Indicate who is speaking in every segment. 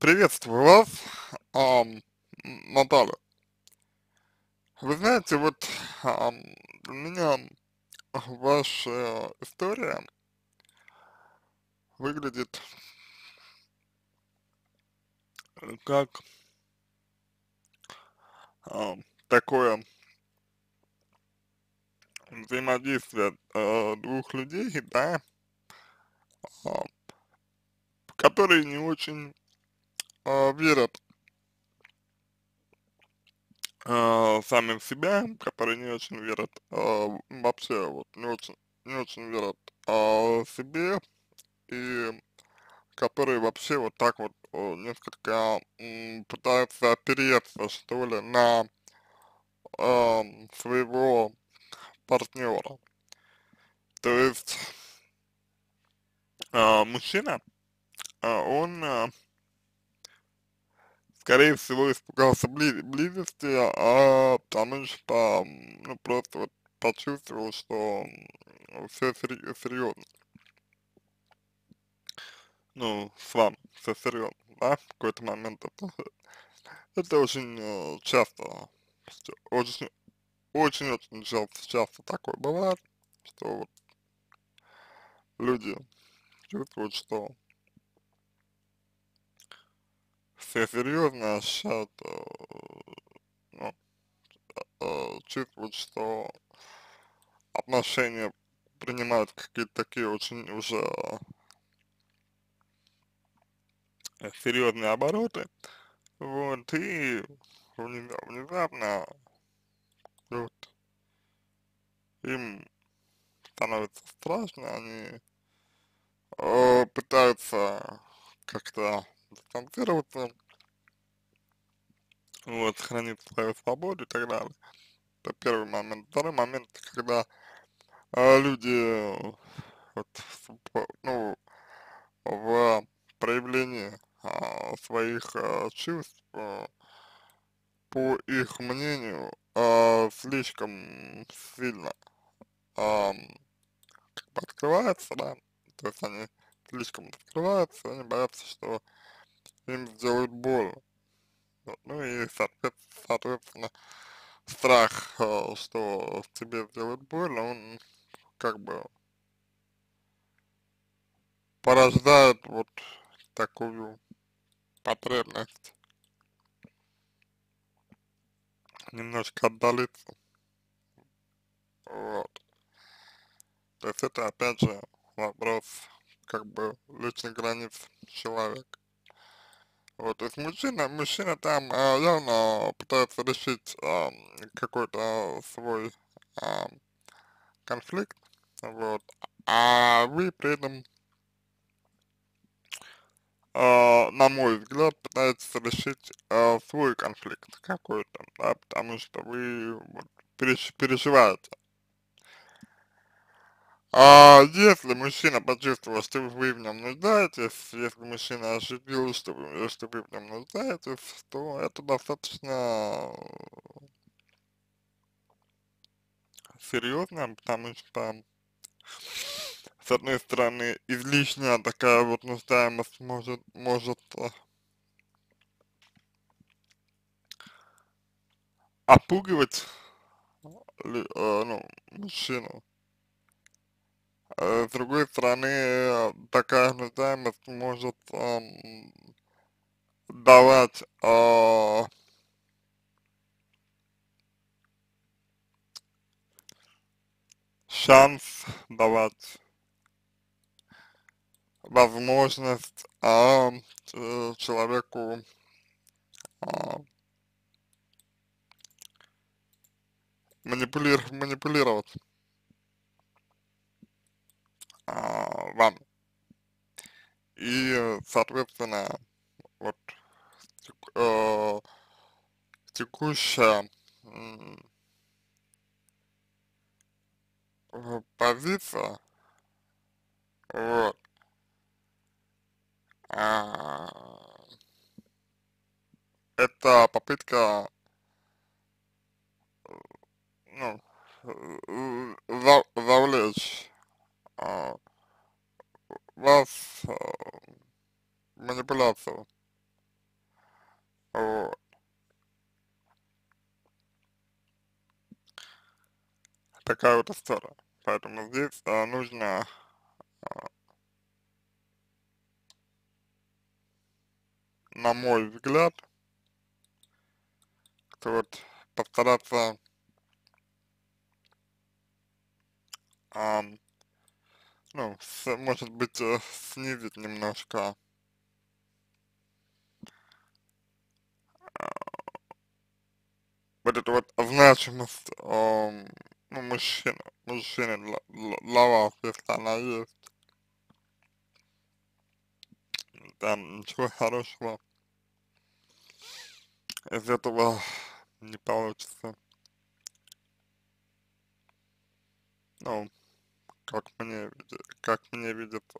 Speaker 1: Приветствую вас, ам, Наталья. Вы знаете, вот ам, для меня ваша история выглядит как ам, такое взаимодействие э, двух людей, да, а, которые не очень верят э, сами в себя, которые не очень верят э, вообще, вот, не очень, не очень верят себе, и которые вообще вот так вот несколько пытаются опереться, что ли, на э, своего партнера. То есть э, мужчина, э, он э, скорее всего, испугался бли близости, а потому что, ну, просто вот почувствовал, что все сер серьезно. Ну, с вами все серьезно, да, в какой-то момент это, это очень э, часто, очень, очень-очень часто, часто такое бывает, что вот люди чувствуют, что все серьезно ощущают, э, ну, э, чувствуют, что отношения принимают какие-то такие очень уже э, серьезные обороты, вот, и внезапно вот, им становится страшно, они э, пытаются как-то дистанцироваться, вот, сохранить свою свободу и так далее. Это первый момент. Второй момент, когда э, люди, вот, ну, в проявлении э, своих э, чувств, э, по их мнению, э, слишком сильно э, как бы открываются, да, то есть они слишком открываются, они боятся, что им сделают больно. Ну и, соответственно, страх, э, что тебе сделают больно, он как бы порождает вот такую потребность немножко отдалиться. Вот. То есть это опять же вопрос как бы личных границ человека. Вот, то есть мужчина, мужчина там а, явно пытается решить а, какой-то свой а, конфликт, вот, а вы при этом, а, на мой взгляд, пытаетесь решить а, свой конфликт какой-то, да, потому что вы вот, переживаете а если мужчина почувствовал, что вы в нем нуждаетесь, если мужчина ощутил, что вы, что вы в нем нуждаетесь, то это достаточно серьезно, потому что, с одной стороны, излишняя такая вот нуждаемость может, может а, опугивать, э, ну, мужчину, Э, с другой стороны, такая нуждаемость может эм, давать э, шанс, давать возможность э, человеку э, манипулир, манипулировать а, вам. И, соответственно, вот э, текущая э, позиция, вот, а, это попытка, ну, за, завлечь а, вас а, манипуляцию вот. Такая вот история, поэтому здесь а, нужно а, на мой взгляд, вот постараться а, ну, с, может быть, э, снизить немножко вот эту вот значимость, эм, ну, мужчины, мужчины для, для вас, если она есть. Там ничего хорошего из этого не получится. Ну, как мне, как мне видится.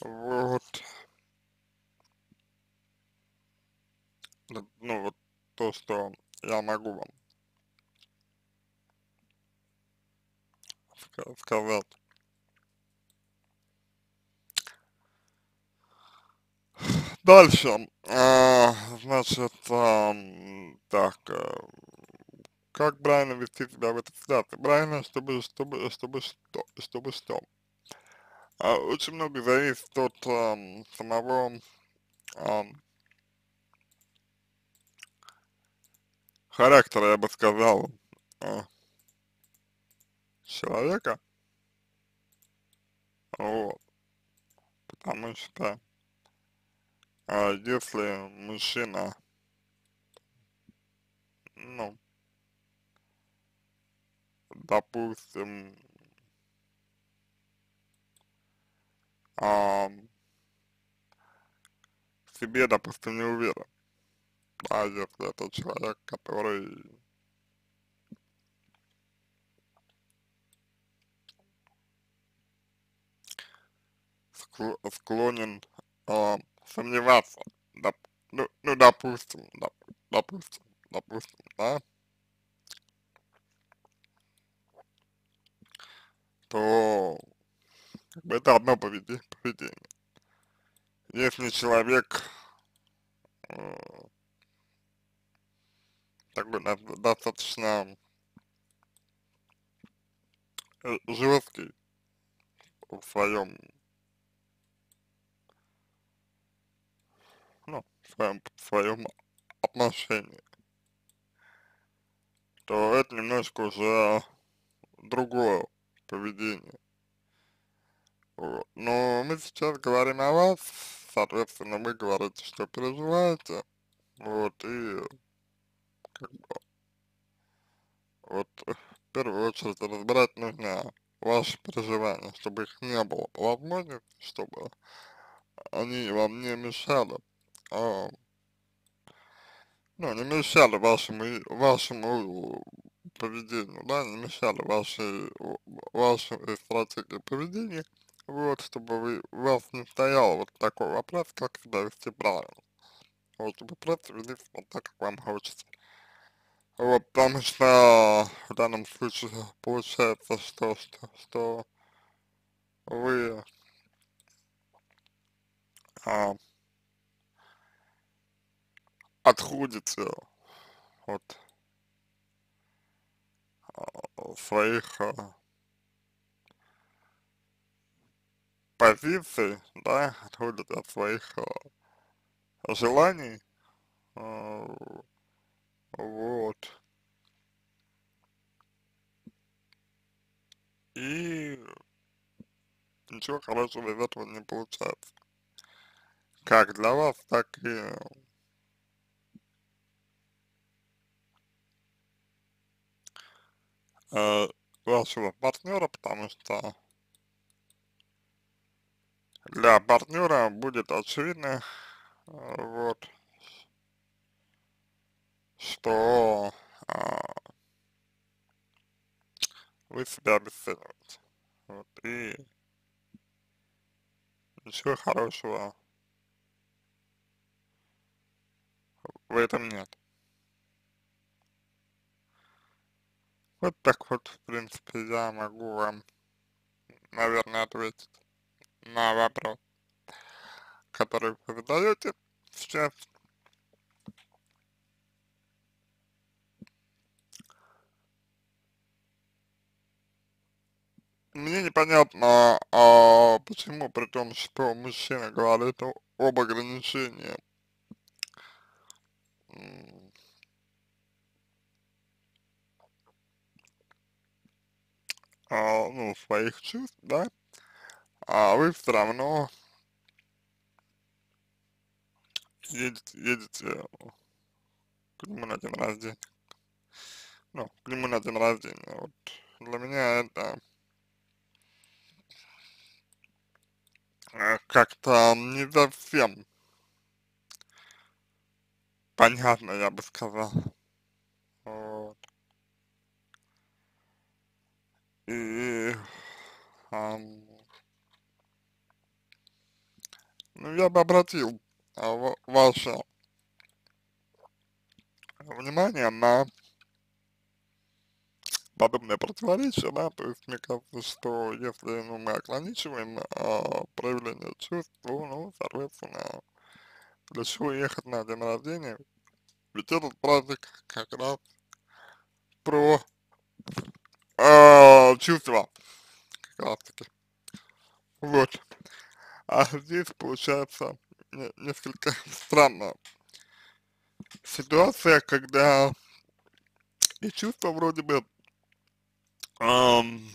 Speaker 1: Вот. Ну, вот то, что я могу вам сказать. Дальше, а, значит, а, так, э, как правильно вести себя в этой ситуации? Правильно, чтобы, чтобы, чтобы что, чтобы что? А, очень много зависит от а, самого а, характера, я бы сказал, а, человека, вот, потому что а если мужчина, ну, допустим, а, себе, допустим, не уверен, да, если это человек, который склонен а, сомневаться, доп, ну, ну, допустим, доп, допустим, допустим, да, то как бы это одно поведение. Если человек э, такой достаточно э, жесткий в своем ну, в своем, в своем отношении, то это немножко уже другое поведение. Но мы сейчас говорим о вас, соответственно, вы говорите, что переживаете, вот, и как бы, вот, в первую очередь разбирать нужно ваши переживания, чтобы их не было по возможности, чтобы они вам не мешали а, ну, не мешали вашему, вашему поведению, да, не мешали вашей, вашей стратегии поведения, вот, чтобы вы, у вас не стоял вот такой вопрос, как себя вести правильно. Вот, чтобы просто вели вот так, как вам хочется. Вот, потому что в данном случае получается, что, что, что вы а, отходите от а, своих а, позиций, да, отходите от своих а, желаний, вот, и ничего хорошего из этого не получается, как для вас, так и э, вашего партнера, потому что для партнера будет очевидно, вот, что э, вы себя обесцениваете. Вот, и ничего хорошего в этом нет. Вот так вот, в принципе, я могу вам, наверное, ответить на вопрос. который вы задаете сейчас, мне непонятно, а почему при том, что мужчина говорит об ограничении а, ну, своих чувств, да, а вы все равно едете, едете к нему на день рождения, ну, к нему на день рождения, вот, для меня это э, как-то не совсем понятно, я бы сказал, вот, и, ам, ну, я бы обратил а, ва- ваше внимание на подобное противоречие, да, то есть мне кажется, что если, ну, мы ограничиваем а, проявление чувств, то, ну, соответственно, для чего ехать на день рождения, ведь этот праздник как раз про а, чувства, как раз таки, вот, а здесь получается не- несколько странная ситуация, когда и чувства вроде бы ам,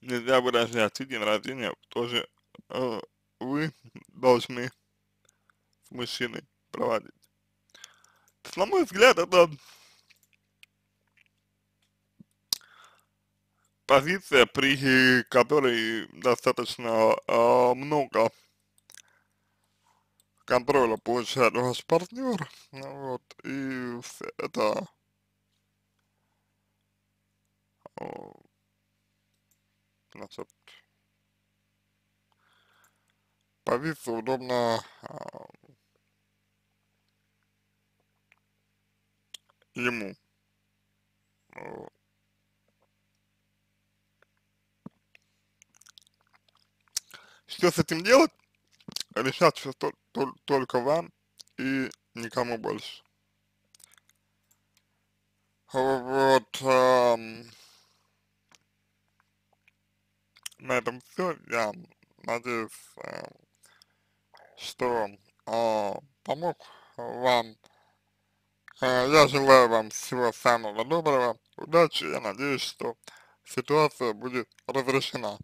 Speaker 1: нельзя выражать, и день рождения тоже э, вы должны с мужчиной проводить. На мой взгляд, это позиция, при которой достаточно э, много контроля получает ваш партнер, вот, и это э, значит, позиция удобна а, ему. Вот. Что с этим делать, решать все тол- тол- только вам и никому больше. Вот, ам, на этом все. Я надеюсь, э, что а, помог вам. Э, Я желаю вам всего самого доброго, удачи. Я надеюсь, что ситуация будет разрешена.